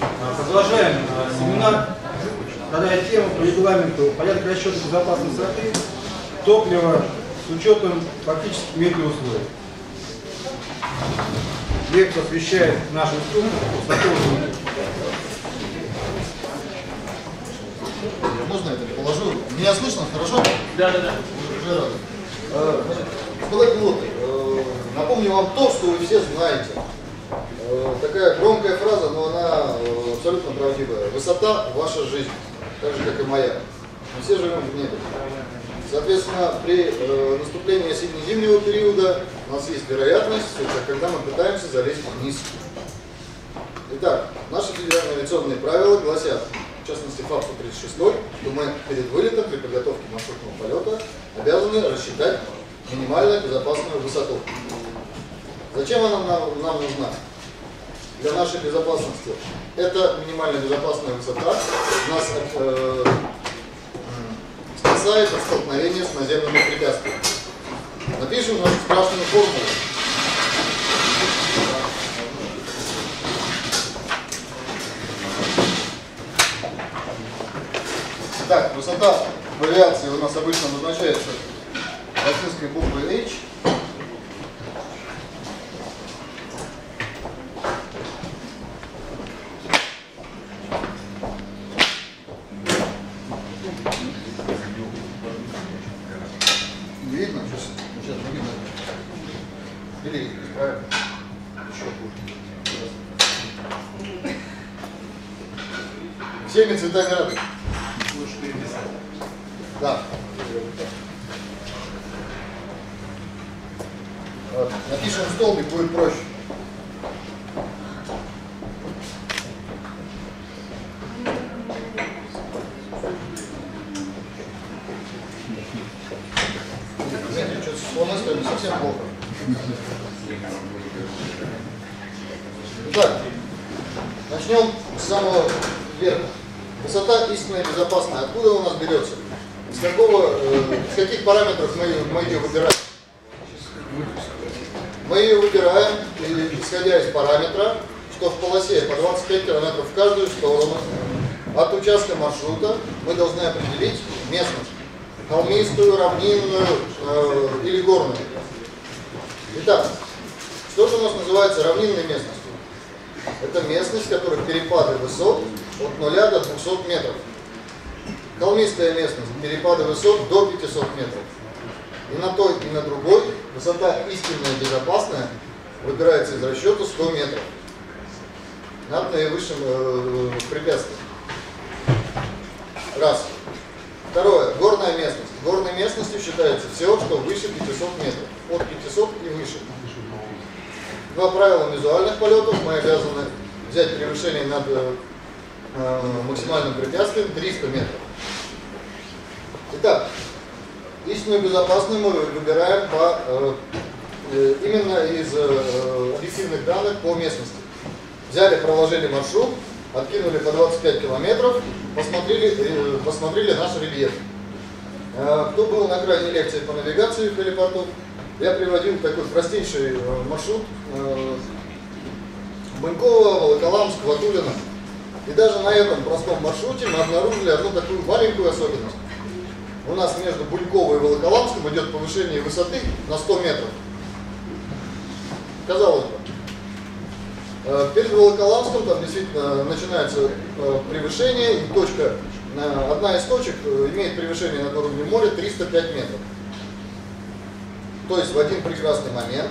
А, Продолжаем а, семинар. Вторая тема по регламенту порядок расчета безопасной высоты топлива с учетом фактических метеоусловий. Лекцию освещает наш инструктор. Можно я это положу? Меня слышно? Хорошо? Да, да, да. Уже рад. Э, пилоты, э, напомню вам то, что вы все знаете. Э, Такая громкая фраза, но она э, абсолютно правдивая. Высота – ваша жизнь, так же, как и моя. Мы все живем в небе. Соответственно, при э, наступлении осенне-зимнего периода у нас есть вероятность, это когда мы пытаемся залезть вниз. Итак, наши федеральные авиационные правила гласят, в частности ФАП 36, что мы перед вылетом при подготовке маршрутного полета обязаны рассчитать минимально безопасную высоту. Зачем она нам, нам нужна? Для нашей безопасности. Это минимально безопасная высота нас э, спасает от столкновения с наземными препятствиями. Напишем нашу страшную формулу. Так, высота в авиации у нас обычно назначается латинской буквой H. Видно? Сейчас, сейчас не видно. Бери, правильно? Еще хуже. Всеми цветами рады. Да. Напишем столбик, будет проще. Знаете, что с фломастерами совсем Итак, начнем с самого верха. Высота истинная безопасная. Откуда у нас берется? Из, какого, э, из каких параметров мы, мы ее выбираем? Мы ее выбираем, э, исходя из параметра, что в полосе по 25 км в каждую сторону от участка маршрута мы должны определить местность. Холмистую, равнинную э, или горную. Итак, что же у нас называется равнинной местностью? Это местность, в которой перепады высот от 0 до 200 метров. Холмистая местность, перепады высот до 500 метров. И на той, и на другой высота истинная безопасная выбирается из расчета 100 метров над наивысшим э, препятствием. Раз. Второе. Горная местность. Горной местностью считается все, что выше 500 метров. От 500 и выше. Два правила визуальных полетов. Мы обязаны взять превышение над э, э, максимальным препятствием 300 метров. Итак, истинную безопасную мы выбираем по, э, э, именно из э, объективных данных по местности. Взяли, проложили маршрут, откинули по 25 километров, посмотрели, э, посмотрели наш рельеф. Э, Кто был на крайней лекции по навигации в хелипорту, я приводил такой простейший э, маршрут э, Банькова, Волоколамск, Ватулина. И даже на этом простом маршруте мы обнаружили одну такую маленькую особенность. У нас между Буньково и Волоколамском идет повышение высоты на 100 метров. Казалось бы. Э, Перед Волоколамском там действительно начинается превышение, и точка, одна из точек э, имеет превышение над уровнем моря 305 метров. То есть в один прекрасный момент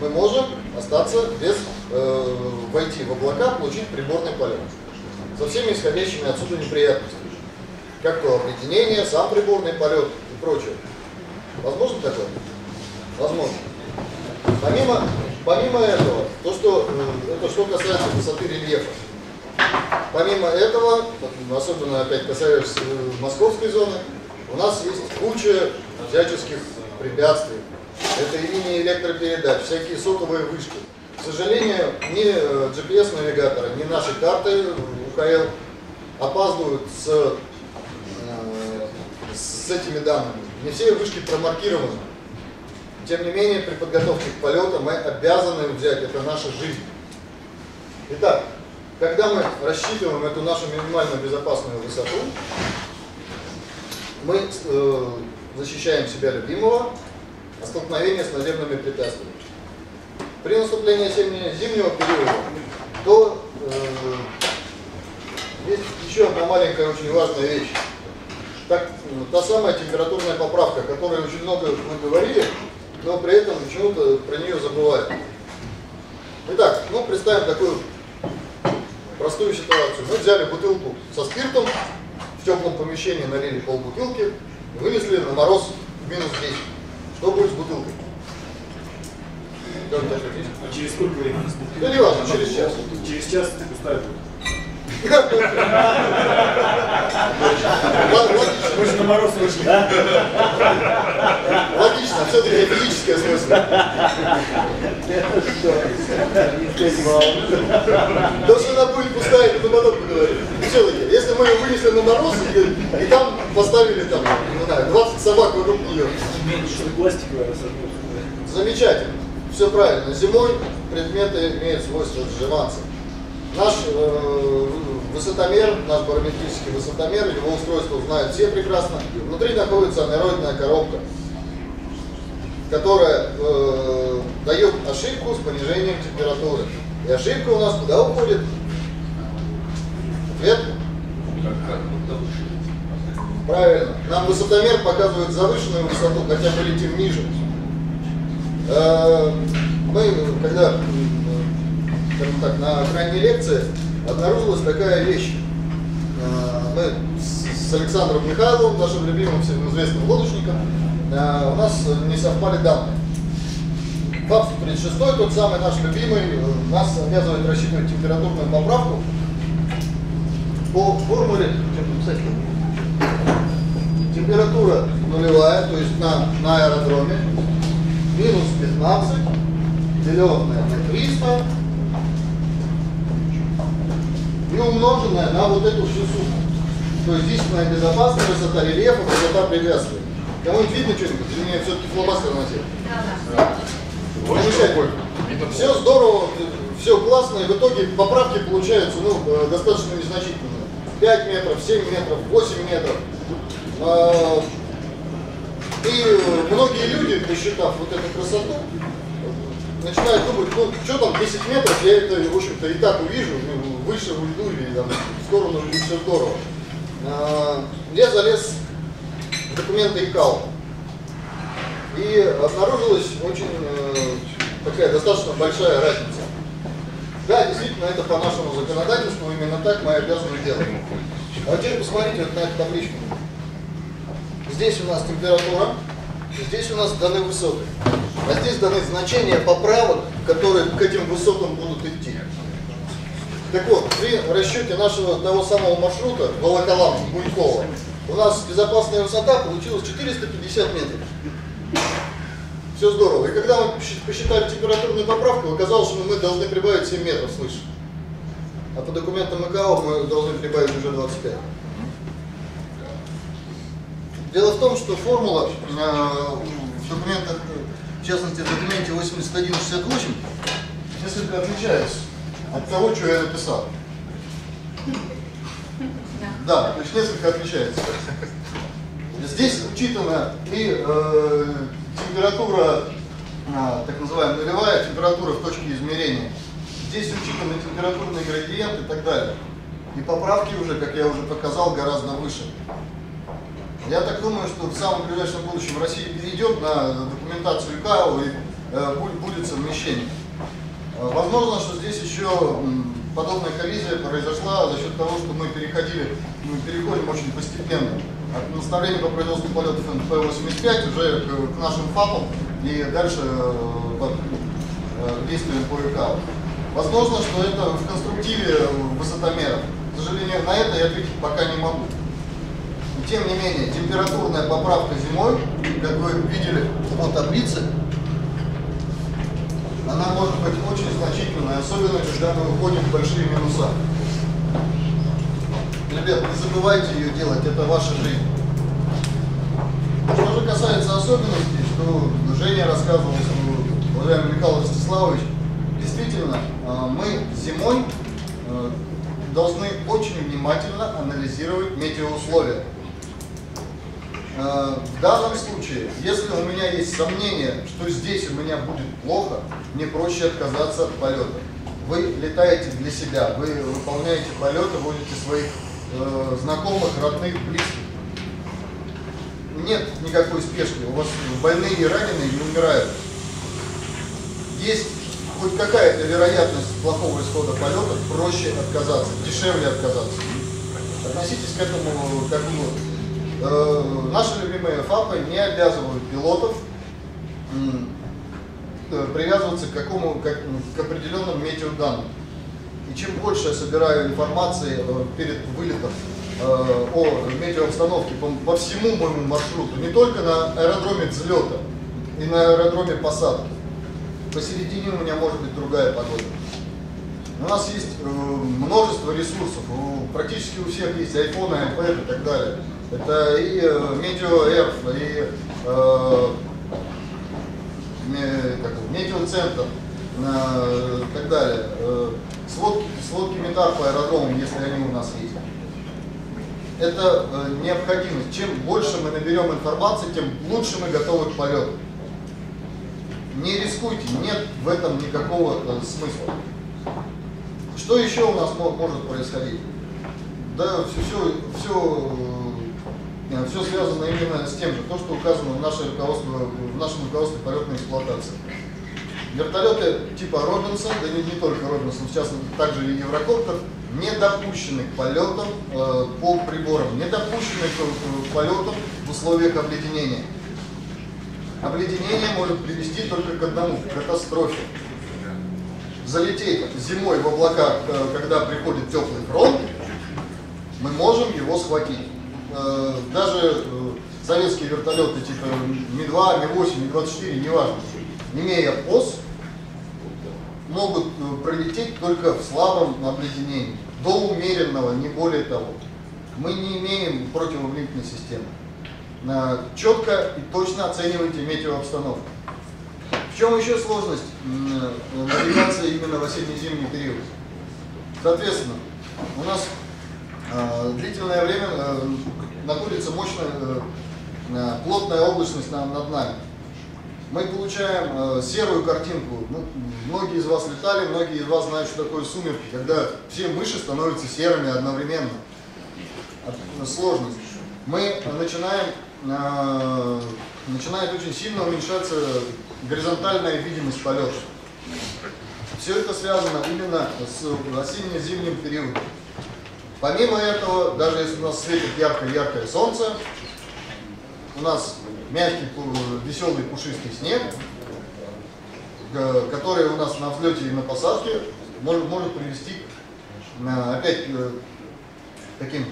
мы можем остаться без, э, войти в облака, получить приборный полет. Со всеми исходящими отсюда неприятностями. Как то объединение, сам приборный полет и прочее. Возможно такое? Возможно. Помимо, помимо этого, то, что, э, это что касается высоты рельефа. Помимо этого, особенно опять касаясь э, московской зоны, у нас есть куча всяческих препятствий. Это и линии электропередач, всякие сотовые вышки. К сожалению, ни э, GPS-навигатора, ни наши карты УКЛ опаздывают с, э, с этими данными. Не все вышки промаркированы. Тем не менее, при подготовке к полету мы обязаны взять, это наша жизнь. Итак, когда мы рассчитываем эту нашу минимально безопасную высоту, мы э, защищаем себя любимого от столкновения с наземными препятствиями. При наступлении зимнего периода, то э, есть еще одна маленькая очень важная вещь. Так, та самая температурная поправка, о которой очень много мы говорили, но при этом почему-то про нее забывают. Итак, ну представим такую простую ситуацию. Мы взяли бутылку со спиртом, в теплом помещении налили полбутылки и вынесли на мороз в минус 10. Что будет с бутылкой? А через сколько времени? Да не важно, через час. Через час пустая будет. Мы же на мороз вышли. Логично, все-таки физическое свойство. То, что она будет пустая, это потом поговорим. Все-таки, если мы ее вынесли на мороз и, и там поставили там, не знаю, 20 собак вокруг нее. Что пластиковая Замечательно. Все правильно. Зимой предметы имеют свойство сжиматься. Наш э, высотомер, наш барометрический высотомер, его устройство знают все прекрасно. Внутри находится анероидная коробка, которая э, дает ошибку с понижением температуры. И ошибка у нас куда уходит? Ответ? Правильно. Нам высотомер показывает завышенную высоту, хотя мы летим ниже. Э, мы, когда скажем так, на крайней лекции обнаружилась такая вещь. А, мы с Александром Михайловым, нашим любимым всем известным лодочником, а, у нас не совпали данные. ФАП-136, тот самый наш любимый, нас обязывает рассчитывать температурную поправку по формуле, температура нулевая, то есть на, на аэродроме, минус 15, деленное на 300, и умноженное на вот эту всю сумму. То есть действенная безопасность, высота рельефа, высота препятствий. Кому-нибудь видно что-нибудь? Или мне все-таки фломастер носил? Да, да. Все здорово, все классно, и в итоге поправки получаются ну, э, достаточно незначительные. 5 метров, 7 метров, 8 метров. А, и многие люди, посчитав вот эту красоту, начинают думать, ну что там 10 метров, я это, в общем-то, и так увижу, ну, выше уйду или там, в сторону и все здорово. А, я залез документы ИКАО. И обнаружилась очень э, такая достаточно большая разница. Да, действительно, это по нашему законодательству, именно так мы обязаны делать. А теперь посмотрите вот на эту табличку. Здесь у нас температура, здесь у нас даны высоты. А здесь даны значения поправок, которые к этим высотам будут идти. Так вот, при расчете нашего того самого маршрута Волоколамск, Буйкова, у нас безопасная высота получилась 450 метров. Все здорово. И когда мы посчитали температурную поправку, оказалось, что мы должны прибавить 7 метров свыше. А по документам ИКАО мы должны прибавить уже 25. Дело в том, что формула э, в документах, в частности в документе 8168, несколько отличается от того, что я написал. Да, есть несколько отличается. Здесь учитана и э, температура, э, так называемая нулевая температура в точке измерения. Здесь учитаны температурный градиент и так далее. И поправки уже, как я уже показал, гораздо выше. Я так думаю, что в самом ближайшем будущем Россия перейдет на документацию ИКАО и э, будет совмещение. Возможно, что здесь еще подобная коллизия произошла за счет того, что мы переходили, мы переходим очень постепенно от наставления по производству полетов НП-85 уже к, к нашим ФАПам и дальше э, э, действиям по ИКАО. Возможно, что это в конструктиве высотомеров. К сожалению, на это я ответить пока не могу. Тем не менее, температурная поправка зимой, как вы видели по таблице, она может быть очень значительной, особенно когда мы выходим в большие минуса. Ребят, не забывайте ее делать, это ваша жизнь. Что же касается особенностей, что Женя рассказывал, что уважаемый Михаил Ростиславович, действительно, а, мы зимой э, должны очень внимательно анализировать метеоусловия. Э, В данном случае, если у меня есть сомнение, что здесь у меня будет плохо, мне проще отказаться от полета. Вы летаете для себя, вы выполняете полеты, водите своих э, знакомых, родных, близких. Нет никакой спешки, у вас больные и раненые не умирают. Есть хоть какая-то вероятность плохого исхода полета, проще отказаться, дешевле отказаться. Относитесь к этому как угодно. Э, наши любимые ФАПы не обязывают пилотов привязываться к, какому, как, к определенным метеоданным. И чем больше я собираю информации э, перед вылетом э, о метеообстановке по, по всему моему маршруту, не только на аэродроме взлета и на аэродроме посадки, посередине у меня может быть другая погода. У нас есть э, множество ресурсов, практически у всех есть айфоны, iPad и так далее. Это и э, Метеоэрф, и э, ме- как его, Метеоцентр э, и так далее. Э, сводки, сводки метар по аэродромам, если они у нас есть. Это э, необходимость. Чем больше мы наберем информации, тем лучше мы готовы к полету. Не рискуйте, нет в этом никакого э, смысла. Что еще у нас мо- может происходить? Да, все, все, все, все связано именно с тем же, то, что указано в, нашей руководстве, в нашем руководстве полетной эксплуатации. Вертолеты типа Робинсон, да не, не только Робинсон, в частности также и Еврокоптер, не допущены к полетам э, по приборам, не допущены к, к полетам в условиях обледенения. Обледенение может привести только к одному, к катастрофе. Залететь зимой в облака, э, когда приходит теплый фронт, мы можем его схватить. Э, Даже э, советские вертолеты типа Ми-2, Ми-8, Ми-24, неважно, имея ПОС, могут э, пролететь только в слабом обледенении, до умеренного, не более того. Мы не имеем противовлитной системы. Четко и точно оценивайте метеообстановку. В чем еще сложность навигации именно в осенне-зимний период? Соответственно, у нас длительное время э, находится мощная э, э, плотная облачность на- над нами. Мы получаем э, серую картинку. Ну, многие из вас летали, многие из вас знают, что такое сумерки, когда все мыши становятся серыми одновременно. Сложность. Мы начинаем, э, начинает очень сильно уменьшаться горизонтальная видимость полета. Все это связано именно с осенне-зимним периодом. Помимо этого, даже если у нас светит яркое-яркое солнце, у нас мягкий, веселый, пушистый снег, который у нас на взлете и на посадке может, может привести к, э, опять э, таким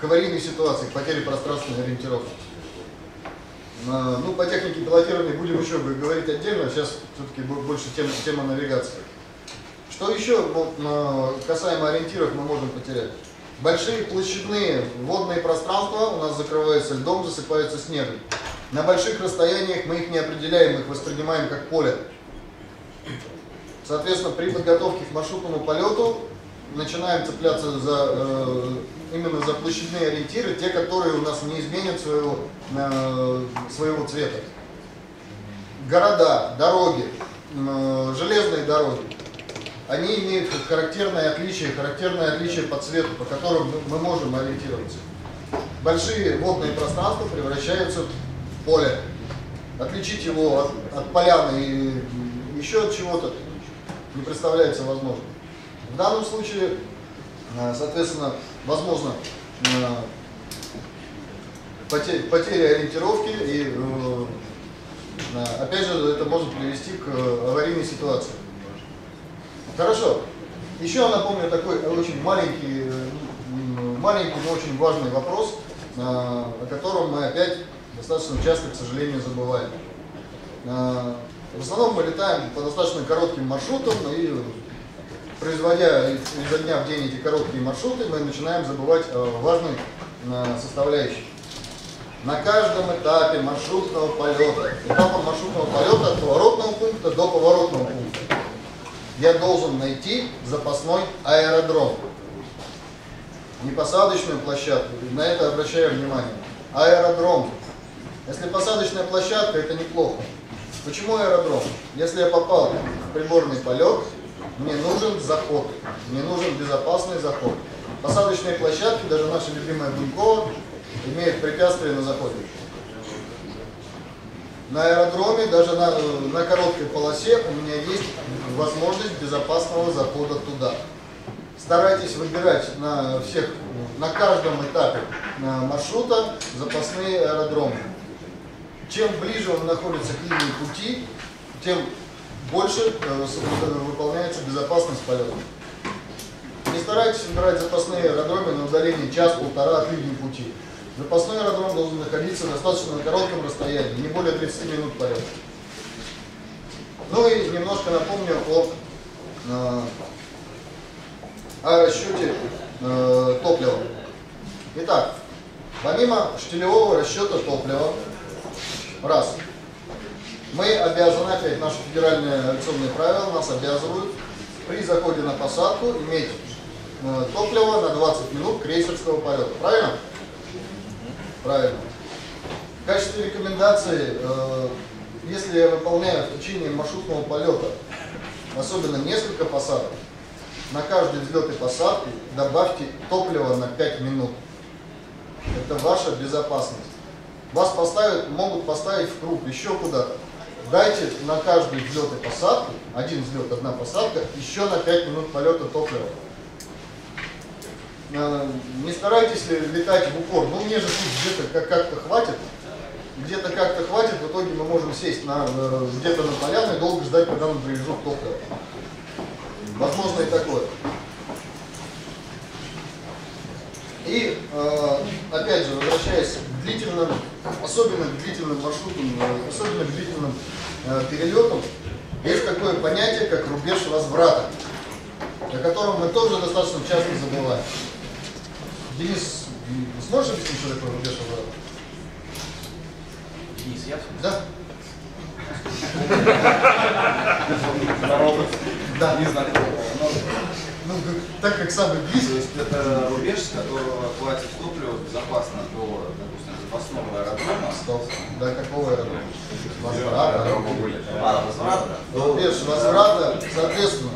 к аварийной ситуации, к потере пространственной ориентировки. Э, Ну, по технике пилотирования будем еще говорить отдельно, сейчас все-таки больше тема, тема навигации. Что еще э, касаемо ориентиров мы можем потерять? Большие площадные водные пространства у нас закрываются льдом, засыпаются снегом. На больших расстояниях мы их не определяем, их воспринимаем как поле. Соответственно, при подготовке к маршрутному полету начинаем цепляться за, э, именно за площадные ориентиры, те, которые у нас не изменят своего, э, своего цвета. Города, дороги, э, железные дороги, они имеют характерное отличие, характерное отличие по цвету, по которым мы- можем ориентироваться. Большие водные пространства превращаются в поле. Отличить его от, от поляны и еще от чего-то не представляется возможным. В данном случае, э, соответственно, возможно э, поте- потеря ориентировки и э, опять же это может привести к аварийной ситуации. Хорошо. Еще напомню такой очень маленький, э, маленький, но очень важный вопрос, э, о котором мы опять достаточно часто, к сожалению, забываем. Э, В основном мы летаем по достаточно коротким маршрутам и производя из- изо дня в день эти короткие маршруты, мы начинаем забывать о важной э. На каждом этапе маршрутного полета, этапом маршрутного полета от поворотного пункта до поворотного пункта, я должен найти запасной аэродром. Не посадочную площадку, на это обращаю внимание. Аэродром. Если посадочная площадка, это неплохо. Почему аэродром? Если я попал в приборный полет, мне нужен заход, мне нужен безопасный заход. Посадочные площадки, даже наша любимая Бунькова, имеют препятствия на заходе. На аэродроме, даже на, на короткой полосе у меня есть возможность безопасного захода туда. Старайтесь выбирать на всех, на каждом этапе э, маршрута запасные аэродромы. Чем ближе он находится к линии пути, тем больше э, выполняется безопасность полета. Не старайтесь выбирать запасные аэродромы на удалении час-полтора от линии пути. Запасной аэродром должен находиться достаточно на коротком расстоянии, не более 30 минут полета. Ну и немножко напомню о э, о расчете э, топлива. Итак, помимо штилевого расчета топлива, раз, мы обязаны, опять наши федеральные авиационные правила нас обязывают при заходе на посадку иметь э, топливо на 20 минут крейсерского полета. Правильно? Правильно. В качестве рекомендации, э, если я выполняю в течение маршрутного полета, особенно несколько посадок, на каждый взлет и посадку добавьте топливо на 5 минут. Это ваша безопасность. Вас поставят, могут поставить в круг, еще куда-то. Дайте на каждый взлет и посадку, один взлет, одна посадка, еще на 5 минут полета топлива. Э, не старайтесь летать в упор. Ну, мне же тут где-то как-то хватит. Где-то как-то хватит, в итоге мы можем сесть на, э, где-то на поляну и долго ждать, когда мы привезут топливо. Возможно и такое. И, э, опять же, возвращаясь к длительным, особенно к длительным маршрутам, особенно к длительным перелетам, есть такое понятие, как рубеж возврата, о котором мы тоже достаточно часто забываем. Денис, сможешь объяснить, что такое рубеж возврата? Денис, я? Да? Да. Не знаю. Ну, так как самый То близкий. есть это рубеж, с которого хватит топлива безопасно до, допустим, запасного аэродрома. Стоп. Да какого аэродрома? Возврата. А, возврата. Рубеж возврата, соответственно,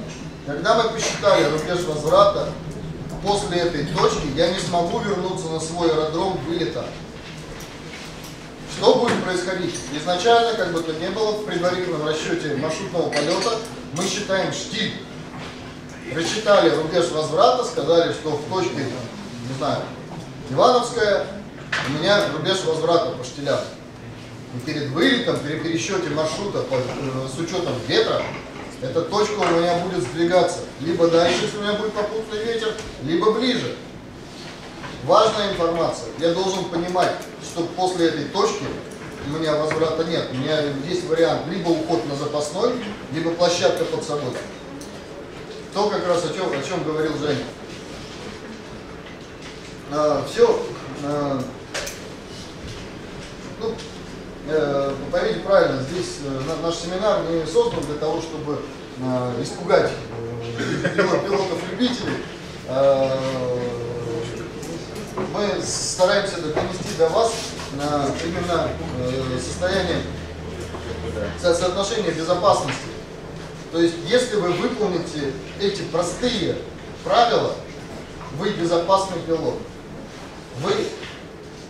когда мы посчитали рубеж возврата, после этой точки я не смогу вернуться на свой аэродром вылета. Что будет происходить? Изначально, как бы то ни было, в предварительном расчете маршрутного полета мы считаем штиль. Рассчитали рубеж возврата, сказали, что в точке, не знаю, Ивановская, у меня рубеж возврата по штилям. И перед вылетом, при пересчете маршрута по, э, с учетом ветра, эта точка у меня будет сдвигаться. Либо дальше, если у меня будет попутный ветер, либо ближе. Важная информация. Я должен понимать, что после этой точки у меня возврата нет. У меня есть вариант либо уход на запасной, либо площадка под собой. То как раз о чем, о чем говорил Женя. А, все. А, ну, поймите правильно, здесь э, на- наш семинар не создан для того, чтобы э, испугать э, пилот- пилотов-любителей. Э, мы стараемся донести до вас именно э, состояние со- соотношение безопасности. То есть, если вы выполните эти простые правила, вы безопасный пилот. Вы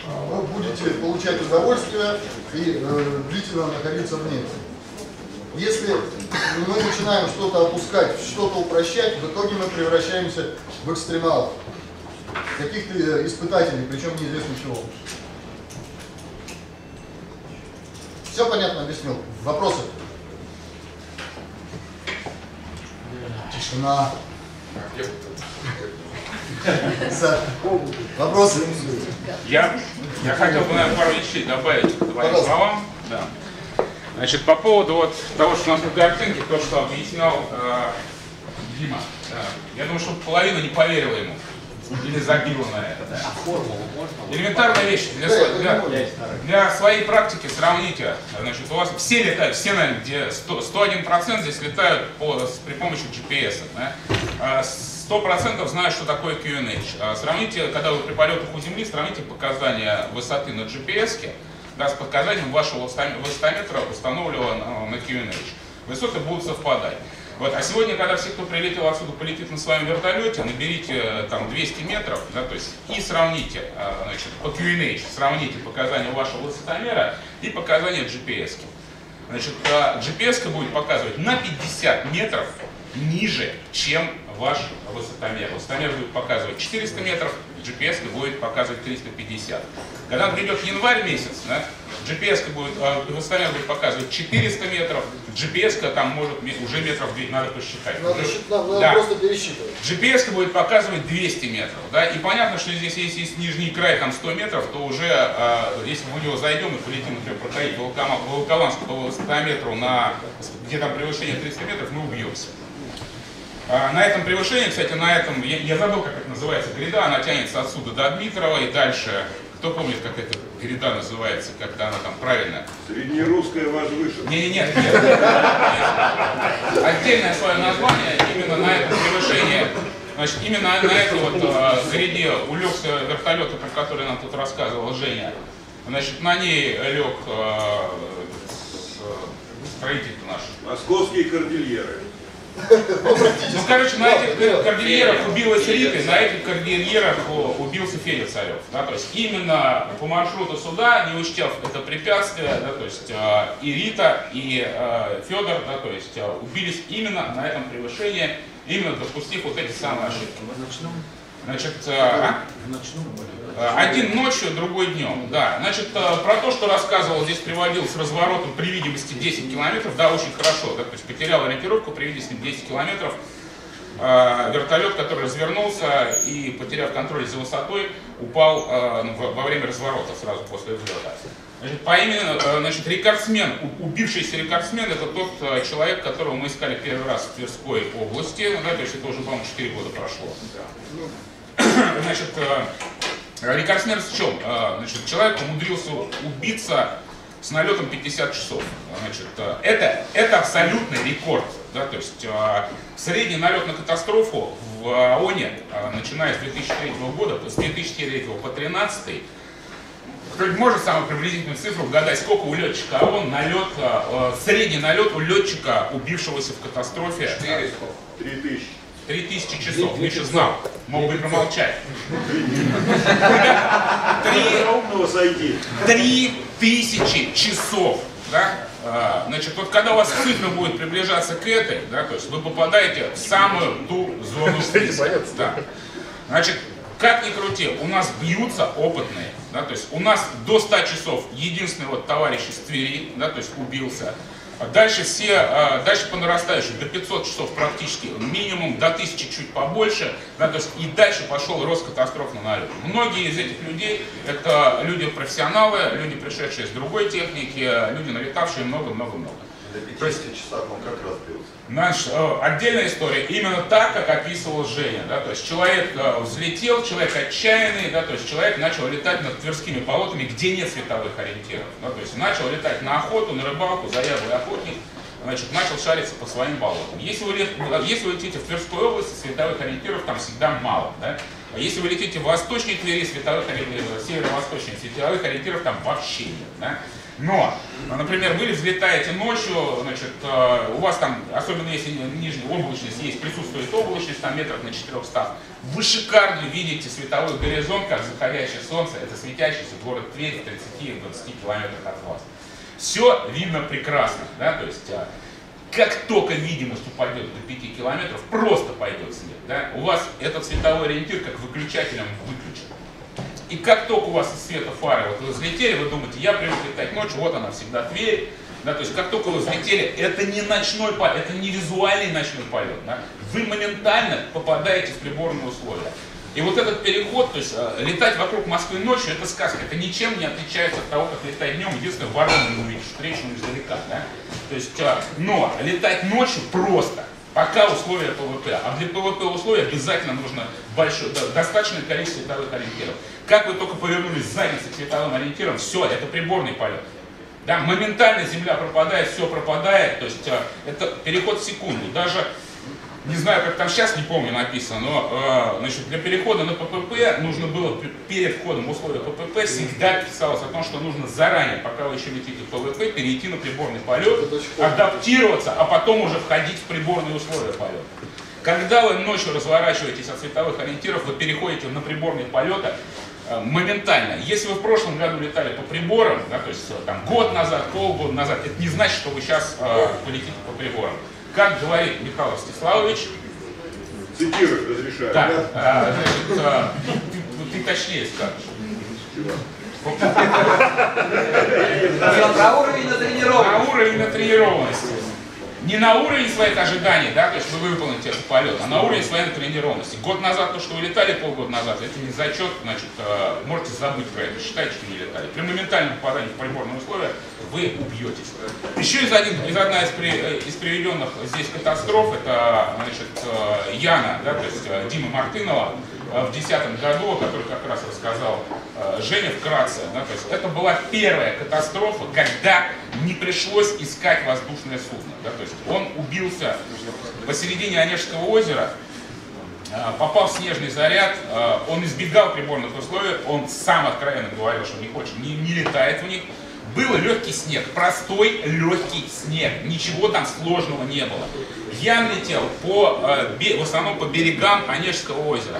вы будете получать удовольствие и э, длительно находиться в небе. Если мы начинаем что-то опускать, что-то упрощать, в итоге мы превращаемся в экстремалов, каких-то э, испытателей, причем неизвестно чего. Все понятно объяснил? Вопросы? Тишина. Вопросы? Я, я хотел бы, наверное, пару вещей добавить к твоим Пожалуйста. словам. Да. Значит, по поводу вот того, что у нас на картинке, то, что объяснял э, Дима. Да. Я думаю, что половина не поверила ему. или забила на это. Да? Элементарная вещь. Для, это для- можно. для своей практики сравните. Значит, у вас все летают, все, наверное, где 100, 101% здесь летают по, с- при помощи GPS. Да? А, 100% знают, что такое QNH. А, Сравните, когда вы при полетах у Земли, сравните показания высоты на GPS да, с показанием вашего высотометра, установленного на, на QNH. Высоты будут совпадать. Вот. А сегодня, когда все, кто прилетел отсюда, полетит на своем вертолете, наберите э, там 200 метров, да, то есть, и сравните, э, значит, по QNH, сравните показания вашего высотомера и показания GPS. -ки. Значит, э, GPS будет показывать на 50 метров ниже, чем ваш высотомер. Высотомер будет показывать 400 метров, GPS будет показывать 350. Когда придет январь месяц, да, GPS будет, э, высотомер будет показывать 400 метров, GPS там может уже метров 200, надо посчитать. Надо, Уже- счит- нам надо да. просто пересчитывать. GPS будет показывать 200 метров, да, и понятно, что здесь, если есть нижний край там 100 метров, то уже, э, если мы в него зайдем и полетим, например, прокатить Волоколамск по высотометру, на, где там превышение 300 метров, мы убьемся. А, На этом превышении, кстати, на этом, я, я забыл, как это называется, гряда, она тянется отсюда до Дмитрова и дальше. Кто помнит, как эта гряда называется, как-то она там правильно? Среднерусская выше. Не, не, нет, нет. Отдельное свое название именно на это превышение. Значит, именно на этой вот э, гряде улегся вертолет, про который нам тут рассказывал Женя. Значит, на ней лег э, строитель наш. Московские кордильеры. Ну, короче, на этих кордильерах убилась Рита, на этих кордильерах о, убился Федя Царев. Да, то есть именно по маршруту суда, не учтев это препятствие, да, то есть э, и Рита, и э, Федор, да, то есть э, убились именно на этом превышении, именно допустив вот эти самые ошибки. Значит, э, а? Э, Один ночью, другой днем. Да. Значит, э, про то, что рассказывал, здесь приводил с разворотом при видимости 10 километров, да, очень хорошо. Да, то есть потерял ориентировку при видимости 10 километров. Э, Вертолет, который развернулся и, потеряв контроль за высотой, упал э, во время разворота сразу после взлета. Значит, по имени, э, значит, рекордсмен, убившийся рекордсмен, это тот э, человек, которого мы искали первый раз в Тверской области, да, то есть это уже, по-моему, 4 года прошло. Значит, рекордсмен в чем? Э, Значит, человек умудрился убиться с налетом 50 часов. Значит, э, это, это абсолютный рекорд. Да, то есть э, средний налет на катастрофу в ООНе, начиная с 2003 года, с 2003 по 2013, кто-нибудь может самую приблизительную цифру угадать, сколько у летчика ООН налет, средний налет у летчика, убившегося в катастрофе? 400. Три тысячи. 3000 часов. Миша знал. Мог бы промолчать. Три тысячи часов, да? А, Значит, вот когда у вас цифра будет приближаться к этой, да, то есть вы попадаете в самую ту зону риска. Да. Значит, как ни крути, у нас бьются опытные, да, то есть у нас до 100 часов единственный вот товарищ из Твери, да, то есть убился. Дальше все, а, дальше по нарастающей, до 500 часов практически, минимум до 1000 чуть побольше, да, то есть и дальше пошел рост катастроф на налет. Многие из этих людей, это люди профессионалы, люди, пришедшие с другой техники, люди, налетавшие много-много-много. До 50 часов он как разбился. Наш, э, отдельная история, именно так, как описывал Женя. Да, то есть человек э, взлетел, человек отчаянный, да, то есть человек начал летать над тверскими болотами, где нет световых ориентиров. Да, то есть начал летать на охоту, на рыбалку, заядлый охотник, значит, начал шариться по своим болотам. Если вы, лет- если вы летите в Тверскую область, световых ориентиров там всегда мало. Да? А если вы летите в восточной Твери, световых ориентиров, северо-восточной, световых ориентиров там вообще нет. Да? Но, ну, например, вы взлетаете ночью, значит, э, у вас там, особенно если нижняя облачность есть, присутствует облачность, там метров на 400, вы шикарно видите световой горизонт, как заходящее солнце, это светящийся город Тверь в 30-20 километрах от вас. Все видно прекрасно, да, то есть э, как только видимость упадет до 5 километров, просто пойдет снег, да, у вас этот световой ориентир как выключателем выключен. И как только у вас из света фары, вот вы взлетели, вы думаете, я привык летать ночью, вот она всегда Тверь, да, то есть как только вы взлетели, это не ночной полет, это не визуальный ночной полет, да, вы моментально попадаете в приборные условия. И вот этот переход, то есть э, летать вокруг Москвы ночью, это сказка, это ничем не отличается от того, как летать днем, единственное, ворону не увидишь, встречную издалека, да. То есть, э, но летать ночью просто, Пока условия ПВП. А для ПВП условий обязательно нужно большое, достаточное количество световых ориентиров. Как вы только повернулись задницей к световым ориентирам, все, это приборный полет. Да, моментально Земля пропадает, все пропадает, то есть э, это переход в секунду. Даже не знаю, как там сейчас, не помню, написано, но э, значит, для перехода на ППП нужно было перед входом в условия ППП всегда писалось о том, что нужно заранее, пока вы еще летите в ПВП, перейти на приборный полет, адаптироваться, а потом уже входить в приборные условия полета. Когда вы ночью разворачиваетесь от световых ориентиров, вы переходите на приборные полеты э, моментально. Если вы в прошлом году летали по приборам, да, то есть э, там, год назад, полгода назад, это не значит, что вы сейчас э, полетите по приборам. Как говорит Михаил Ростиславович, Цитирую, разрешаю. так, а, значит, а, ты, ты точнее скажешь. Про уровень натренирован. На уровень натренированности. Не на уровень своих ожиданий, да, то есть вы выполните этот полет, а на уровень своей натренированности. Год назад, то, что вы летали полгода назад, это не зачет, значит, э, можете забыть про это, считайте, что не летали. При моментальном попадании в приборные условия вы убьетесь. Еще из, один, из одна из, при- э, из приведенных здесь катастроф, это, значит, э, Яна, да, то есть Дима Мартынова, в 2010 году, о которой как раз рассказал э, Женя вкратце. Да, то есть это была первая катастрофа, когда не пришлось искать воздушное судно. Да, то есть он убился посередине Онежского озера, э, попал в снежный заряд, э, он избегал приборных условий, он сам откровенно говорил, что не хочет, не, не летает в них. Был легкий снег, простой легкий снег, ничего там сложного не было. Я летел по, э, в основном по берегам Онежского озера.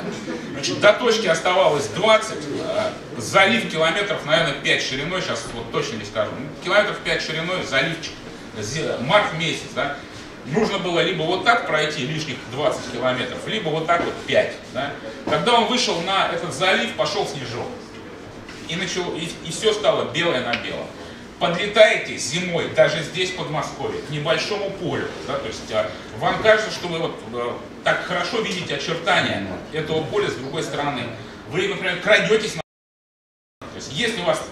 Значит, до точки оставалось 20, э, залив километров, наверное, 5 шириной, сейчас вот точно не скажу, Ну, километров 5 шириной, заливчик, март месяц, да, нужно было либо вот так пройти лишних 20 километров, либо вот так вот 5. Да. Когда он вышел на этот залив, пошел снежок. И, начал, и, и все стало белое на белом. Подлетаете зимой, даже здесь, в Подмосковье, к небольшому полю. Да, то есть а, вам кажется, что вы вот, э, так хорошо видите очертания этого поля с другой стороны. Вы, например, крадетесь на то есть, если вас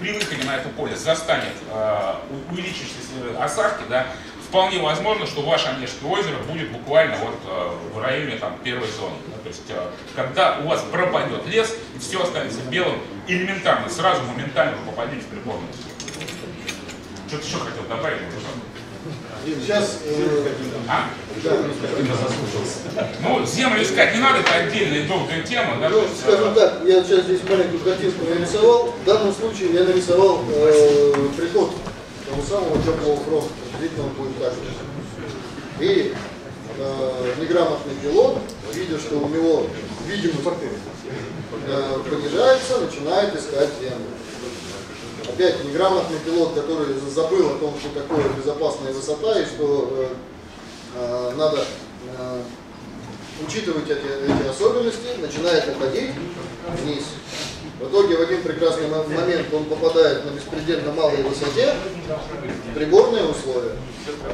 при выходе на это поле застанет э, у- увеличившиеся осадки, да, вполне возможно, что ваше Онежское озеро будет буквально вот э, в районе там, первой зоны. да. то есть, э, когда у вас пропадет лес, и все останется белым, элементарно, сразу, моментально вы попадете в приборную. Что-то еще хотел добавить? Сейчас, э, А? Ну, землю искать не надо, это отдельная долгая тема. Да, ну, скажем так, я сейчас здесь маленькую картинку нарисовал. В данном случае я нарисовал э, приход того самого теплого фронта. Он будет так. И э, неграмотный пилот, видя, что у него видимость э, понижается, начинает искать землю. Опять неграмотный пилот, который забыл о том, что такое безопасная высота и что э, э, надо э, учитывать эти, эти особенности, начинает уходить вниз. В итоге в один прекрасный мо- момент он попадает на беспредельно малой высоте, приборные условия.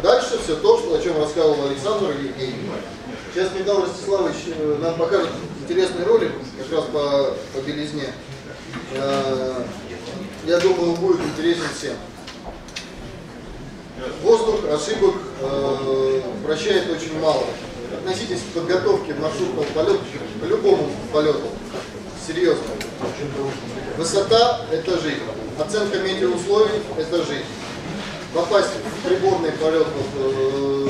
Дальше все то, что, о чем рассказывал Александр и Евгений. Сейчас Михаил Ростиславович э, нам покажет интересный ролик, как раз по, по белизне. Я думаю, будет интересен всем. Воздух ошибок э, прощает очень мало. Относитесь к подготовке маршрутного полета к любому полету. Серьезно. Высота – это жизнь. Оценка метеоусловий – это жизнь. Попасть в приборный полет, э,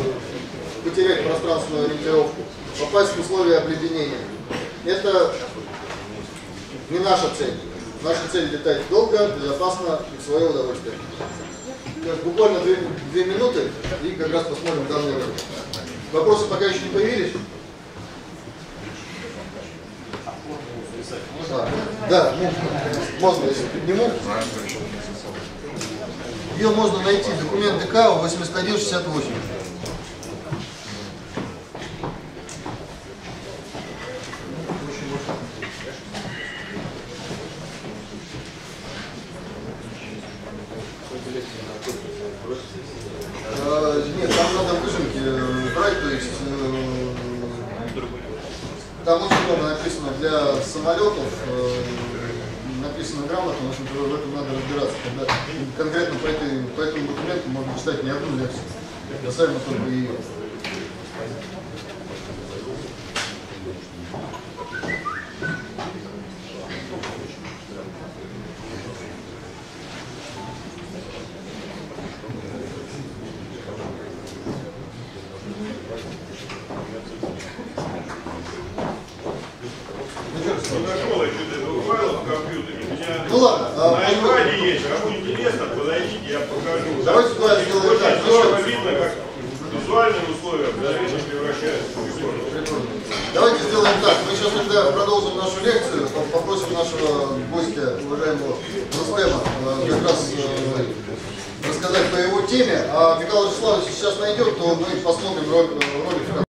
потерять пространственную ориентировку, попасть в условия обледенения – это не наша цель. Наша цель летать долго, безопасно и в свое удовольствие. Сейчас буквально две, две минуты и как раз посмотрим данный ролик. Вопросы пока еще не появились? Да, да можно, если подниму. Ее можно найти, документ ДК 8168. Э, Нет, там надо выжимки э, брать, то есть э, очень много написано для самолетов, э, написано грамотно, в общем-то в этом надо разбираться. Когда конкретно по, этой, по этому документу можно читать не одну лекцию, касаемо только ее.